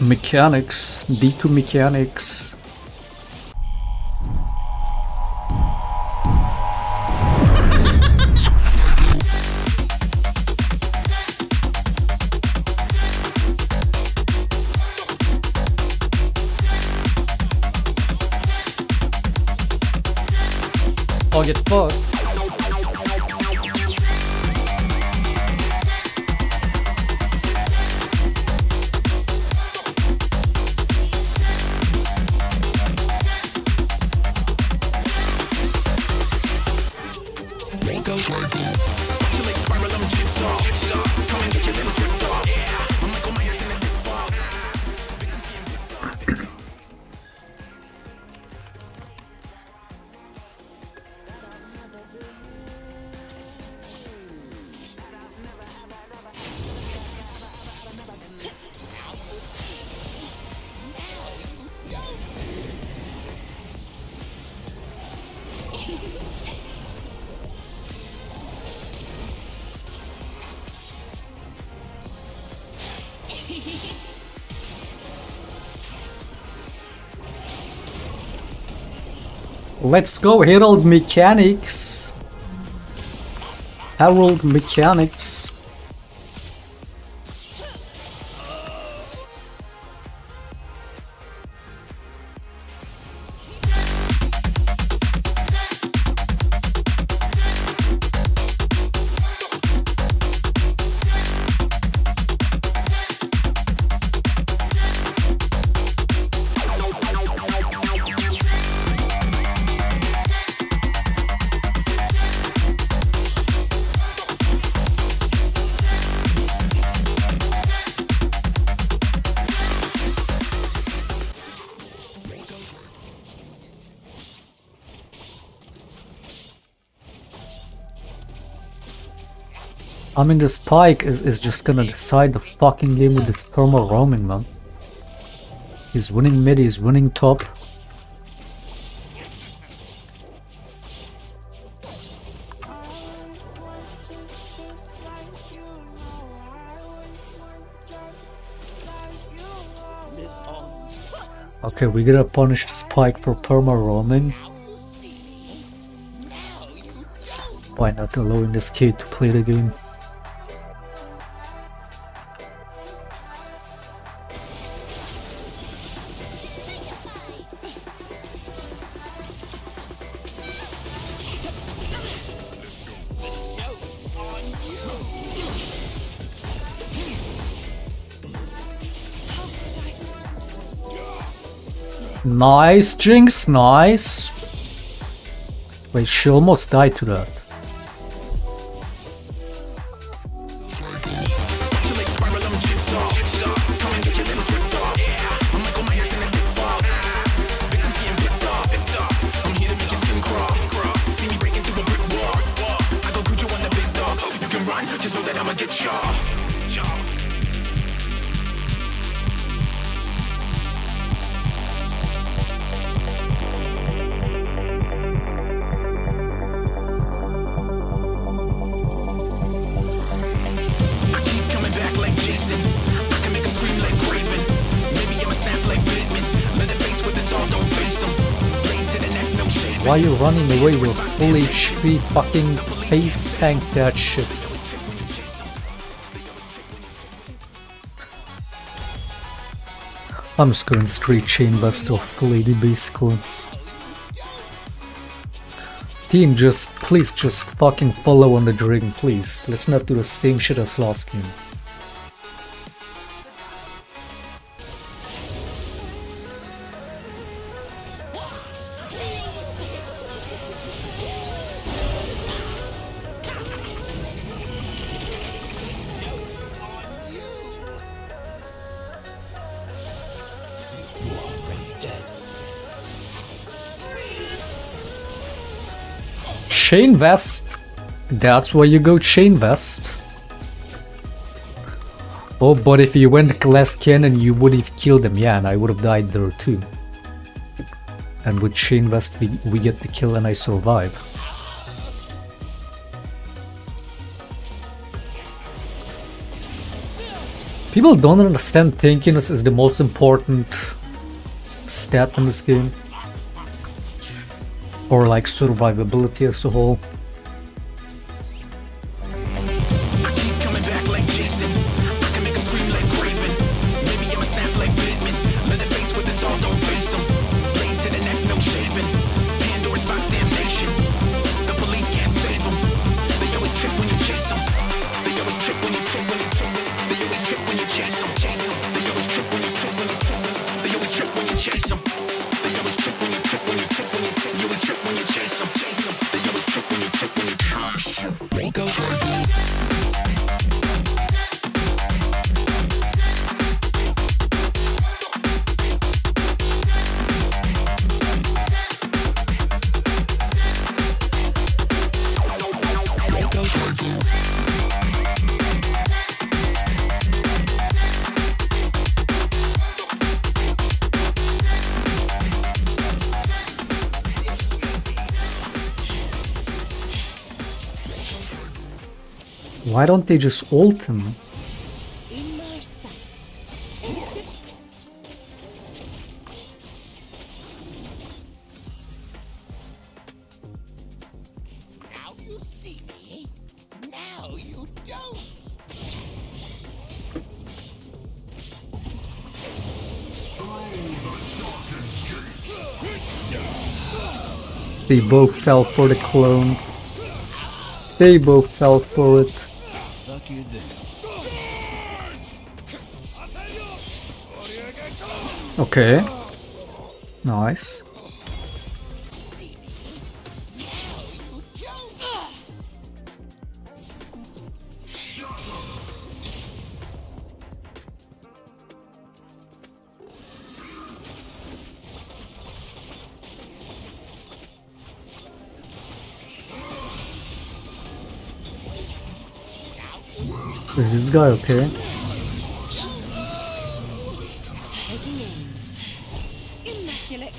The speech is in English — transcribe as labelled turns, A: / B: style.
A: Mechanics, D2 mechanics. I'll get fucked. psycho. psycho. Let's go Herald Mechanics. Herald Mechanics. I mean, the Spike is, is just gonna decide the fucking game with this thermal roaming, man. He's winning mid, he's winning top. Okay, we gotta punish Spike for perma roaming. Why not allowing this kid to play the game? Nice, Jinx, nice. Wait, she almost died to that.
B: I
A: Why you running away with full HP fucking face tank that shit? I'm just going straight chain vest off lady basically. Team, just please just fucking follow on the dragon, please. Let's not do the same shit as last game. chain vest. That's where you go chain vest. Oh, but if you went glass cannon, you would have killed him. Yeah, and I would have died there too. And with chain vest, we, we get the kill and I survive. People don't understand tankiness is the most important stat in this game or like survivability as a whole. Why don't they just ult him? They both fell for the clone. They both fell for it. Ok. Nice. Is this guy okay?
C: Immaculate.